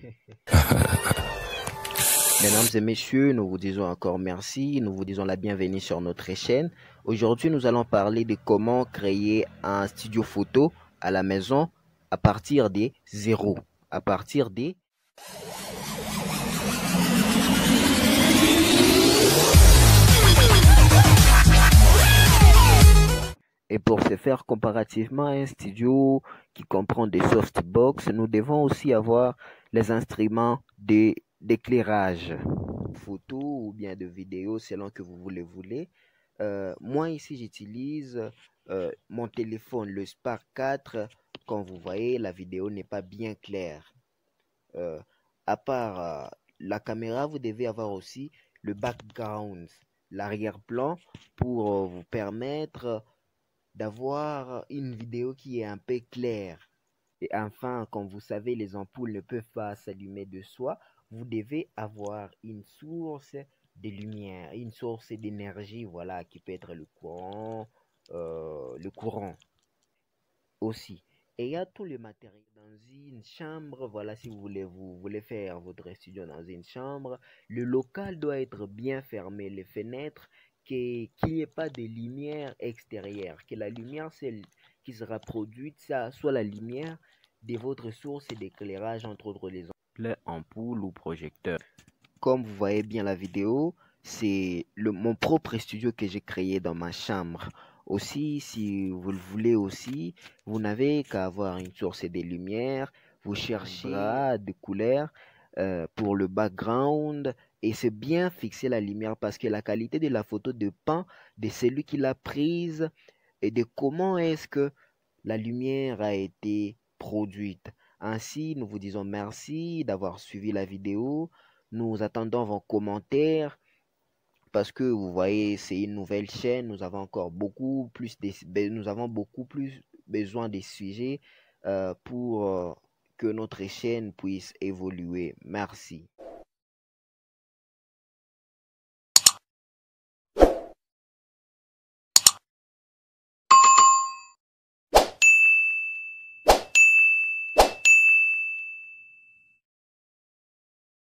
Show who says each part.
Speaker 1: Mesdames et messieurs, nous vous disons encore merci, nous vous disons la bienvenue sur notre chaîne. Aujourd'hui, nous allons parler de comment créer un studio photo à la maison à partir des zéros, à partir des Et pour ce faire comparativement à un studio qui comprend des softbox, nous devons aussi avoir les instruments d'éclairage photo ou bien de vidéo selon que vous voulez voulez. Euh, moi ici j'utilise euh, mon téléphone le Spark 4 comme vous voyez la vidéo n'est pas bien claire euh, à part la caméra vous devez avoir aussi le background l'arrière-plan pour vous permettre d'avoir une vidéo qui est un peu claire. Et enfin, comme vous savez, les ampoules ne peuvent pas s'allumer de soi. Vous devez avoir une source de lumière, une source d'énergie, voilà, qui peut être le courant, euh, le courant aussi. Et il y a tout le matériel dans une chambre, voilà, si vous voulez, vous voulez faire votre studio dans une chambre, le local doit être bien fermé, les fenêtres qu'il n'y ait pas de lumière extérieure, que la lumière celle qui sera produite ça soit la lumière de votre source d'éclairage, entre autres les ampoules ou projecteurs. Comme vous voyez bien la vidéo, c'est mon propre studio que j'ai créé dans ma chambre. Aussi, si vous le voulez aussi, vous n'avez qu'à avoir une source de lumière, vous cherchez des couleurs euh, pour le background, et c'est bien fixer la lumière parce que la qualité de la photo dépend de celui qui l'a prise et de comment est-ce que la lumière a été produite? Ainsi, nous vous disons merci d'avoir suivi la vidéo. Nous attendons vos commentaires parce que vous voyez, c'est une nouvelle chaîne. Nous avons encore beaucoup plus de, nous avons beaucoup plus besoin des sujets euh, pour euh, que notre chaîne puisse évoluer. Merci.